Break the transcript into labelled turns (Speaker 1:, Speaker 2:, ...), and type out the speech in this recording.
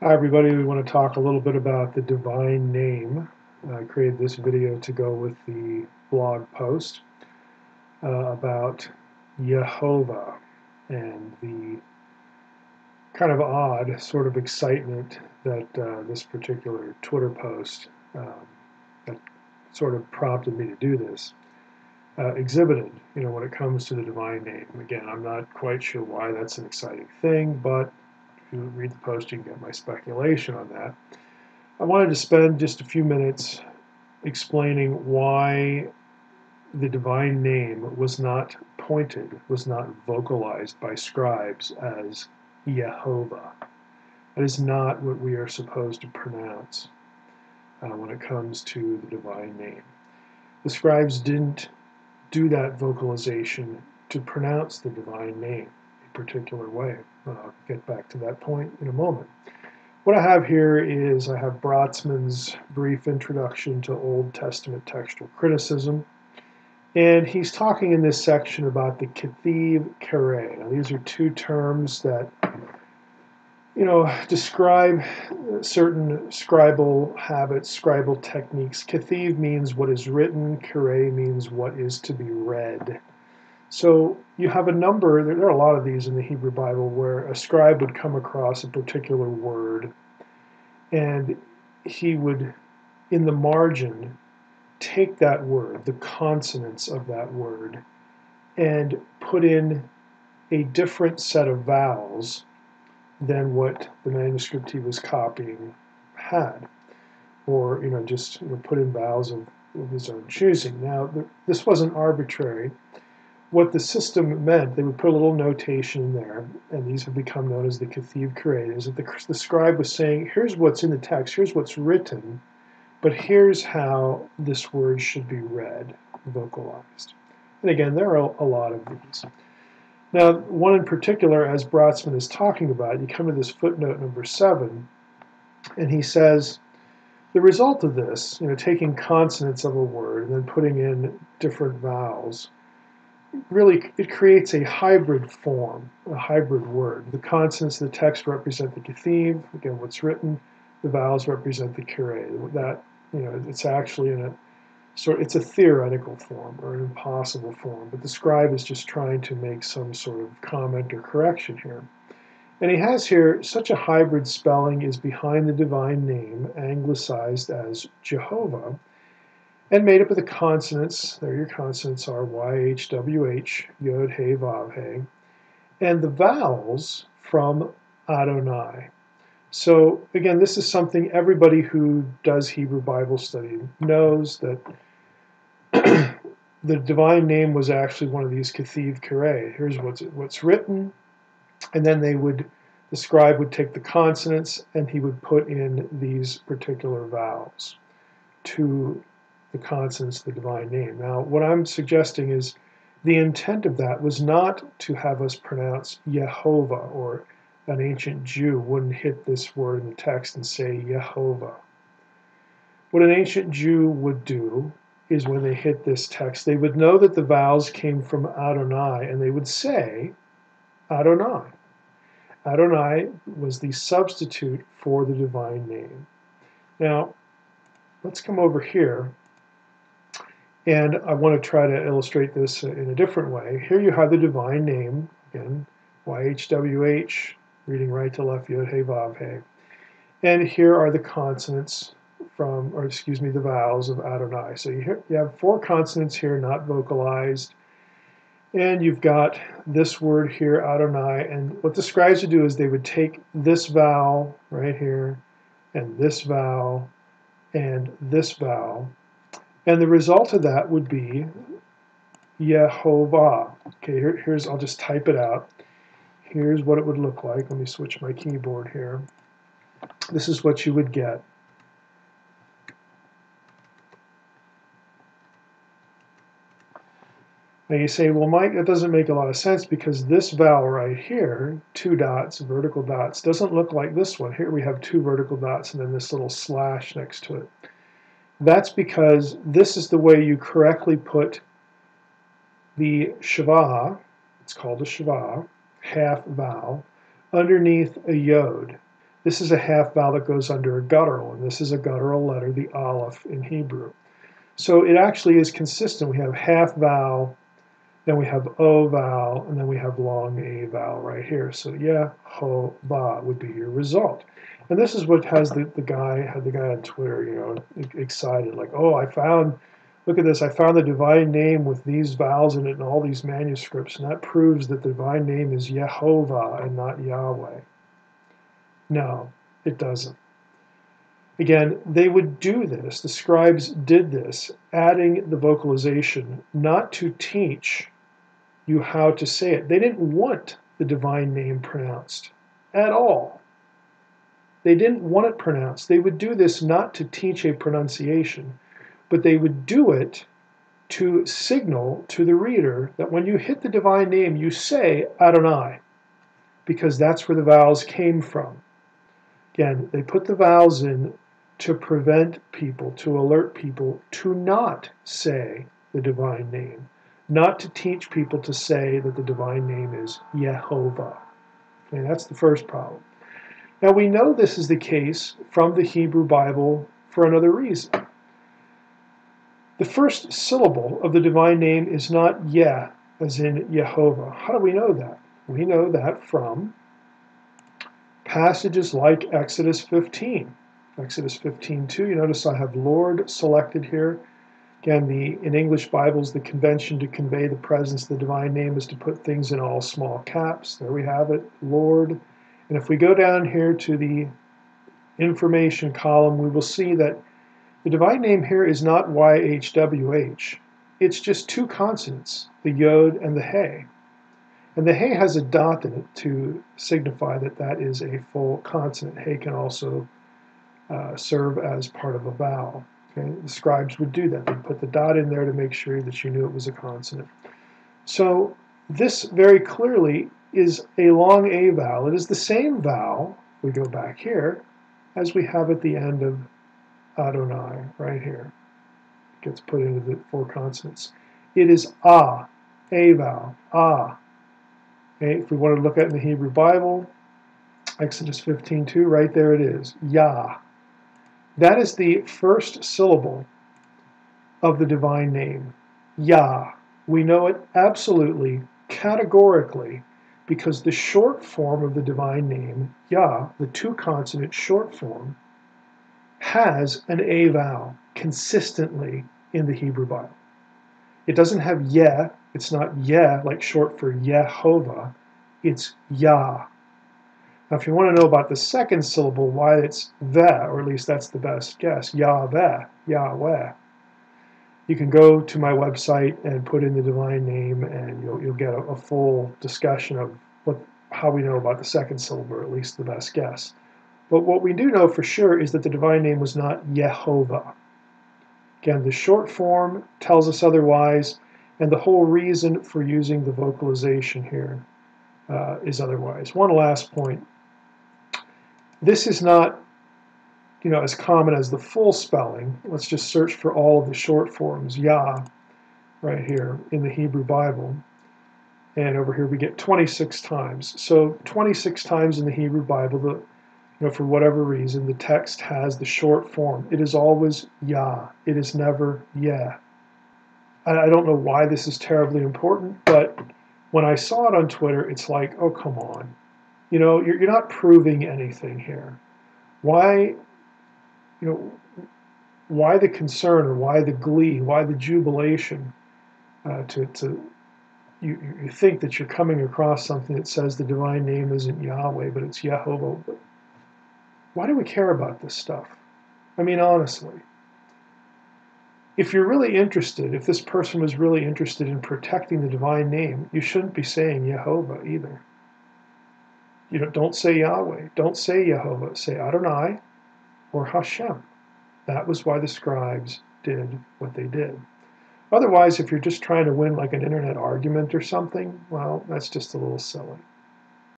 Speaker 1: Hi everybody, we want to talk a little bit about the divine name. I created this video to go with the blog post uh, about Jehovah and the kind of odd sort of excitement that uh, this particular Twitter post um, that sort of prompted me to do this uh, exhibited, you know, when it comes to the divine name. Again, I'm not quite sure why that's an exciting thing, but you read the post, you can get my speculation on that. I wanted to spend just a few minutes explaining why the divine name was not pointed, was not vocalized by scribes as Yehovah. That is not what we are supposed to pronounce uh, when it comes to the divine name. The scribes didn't do that vocalization to pronounce the divine name particular way. Uh, I'll get back to that point in a moment. What I have here is I have Brotzman's brief introduction to Old Testament textual criticism. And he's talking in this section about the Kethiv Qere. Now, these are two terms that, you know, describe certain scribal habits, scribal techniques. Kethiv means what is written, Qere means what is to be read. So you have a number, there, are a lot of these in the Hebrew Bible where a scribe would come across a particular word and he would, in the margin, take that word, the consonants of that word, and put in a different set of vowels than what the manuscript he was copying had. Or, you know, just you know, put in vowels of, of his own choosing. Now, this wasn't arbitrary what the system meant, they would put a little notation in there, and these have become known as the Qere, is that the, the scribe was saying, here's what's in the text, here's what's written, but here's how this word should be read, vocalized. And again, there are a lot of these. Now, one in particular, as Brotzman is talking about, you come to this footnote number seven, and he says, the result of this, you know, taking consonants of a word and then putting in different vowels, really it creates a hybrid form, a hybrid word. The consonants of the text represent the kethiv, again what's written, the vowels represent the qere. That you know, it's actually in a sort it's a theoretical form or an impossible form, but the scribe is just trying to make some sort of comment or correction here. And he has here such a hybrid spelling is behind the divine name, anglicized as Jehovah, and made up of the consonants. There your consonants are Y, H, W, H, Yod, He, Vav, He, and the vowels from Adonai. So again, this is something everybody who does Hebrew Bible study knows that the divine name was actually one of these Kethiv Qere. Here's what's what's written, and then they would the scribe would take the consonants and he would put in these particular vowels to the consonants of the divine name. Now, what I'm suggesting is the intent of that was not to have us pronounce Yehovah, or an ancient Jew wouldn't hit this word in the text and say Yehovah. What an ancient Jew would do is when they hit this text, they would know that the vowels came from Adonai, and they would say Adonai. Adonai was the substitute for the divine name. Now, let's come over here and I want to try to illustrate this in a different way. Here you have the divine name, again, YHWH, reading right to left, Yod He Vav. And here are the consonants from, or excuse me, the vowels of Adonai. So you, you have four consonants here, not vocalized. And you've got this word here, Adonai. And what the scribes would do is they would take this vowel right here, and this vowel, and this vowel, and the result of that would be Yehovah. Okay, here, here's, I'll just type it out. Here's what it would look like. Let me switch my keyboard here. This is what you would get. Now you say, well, Mike, that doesn't make a lot of sense because this vowel right here, two dots, vertical dots, doesn't look like this one. Here we have two vertical dots and then this little slash next to it. That's because this is the way you correctly put the shava, it's called a shava, half vowel, underneath a yod. This is a half vowel that goes under a guttural, and this is a guttural letter, the aleph in Hebrew. So it actually is consistent. We have half vowel, then we have O vowel, and then we have long A vowel right here. So Yehovah would be your result. And this is what has the, the guy had the guy on Twitter, you know, excited, like, oh, I found look at this, I found the divine name with these vowels in it in all these manuscripts, and that proves that the divine name is Yehovah and not Yahweh. No, it doesn't. Again, they would do this, the scribes did this, adding the vocalization, not to teach you how to say it. They didn't want the divine name pronounced at all. They didn't want it pronounced. They would do this not to teach a pronunciation, but they would do it to signal to the reader that when you hit the divine name, you say Adonai, because that's where the vowels came from. Again, they put the vowels in to prevent people, to alert people to not say the divine name, not to teach people to say that the divine name is Yehovah. Okay, that's the first problem. Now we know this is the case from the Hebrew Bible for another reason. The first syllable of the divine name is not Yeh, as in Yehovah. How do we know that? We know that from passages like Exodus 15. Exodus 15:2. You notice I have Lord selected here. Again, the in English Bibles, the convention to convey the presence of the divine name is to put things in all small caps. There we have it, Lord. And if we go down here to the information column, we will see that the divine name here is not YHWH. It's just two consonants, the Yod and the He. And the He has a dot in it to signify that that is a full consonant. He can also uh, serve as part of a vowel. The scribes would do that. They'd put the dot in there to make sure that you knew it was a consonant. So this very clearly is a long A vowel. It is the same vowel, we go back here, as we have at the end of Adonai, right here. It gets put into the four consonants. It is Ah, A vowel, Ah. Okay, if we want to look at in the Hebrew Bible, Exodus 15:2, right there it is, Yah. That is the first syllable of the divine name, Yah. We know it absolutely, categorically, because the short form of the divine name, Yah, the two consonant short form, has an A vowel consistently in the Hebrew Bible. It doesn't have Yeh, it's not Yeh like short for Yehovah, it's Yah. Now, if you want to know about the second syllable, why it's Veh, or at least that's the best guess, Yahweh, Yahweh, you can go to my website and put in the divine name, and you'll, you'll get a, a full discussion of what, how we know about the second syllable, or at least the best guess. But what we do know for sure is that the divine name was not Yehovah. Again, the short form tells us otherwise, and the whole reason for using the vocalization here uh, is otherwise. One last point this is not you know, as common as the full spelling. Let's just search for all of the short forms, Yah, right here in the Hebrew Bible. And over here we get 26 times. So 26 times in the Hebrew Bible, the, you know, for whatever reason, the text has the short form. It is always Yah. It is never Yeah. I don't know why this is terribly important, but when I saw it on Twitter, it's like, oh, come on. You know, you're, you're not proving anything here. Why, you know, why the concern or why the glee, why the jubilation uh, to, to you, you think that you're coming across something that says the divine name isn't Yahweh, but it's Yehovah. But why do we care about this stuff? I mean, honestly. If you're really interested, if this person was really interested in protecting the divine name, you shouldn't be saying Yehovah either. You know, don't say Yahweh, don't say Jehovah, say Adonai or Hashem. That was why the scribes did what they did. Otherwise, if you're just trying to win like an internet argument or something, well, that's just a little silly.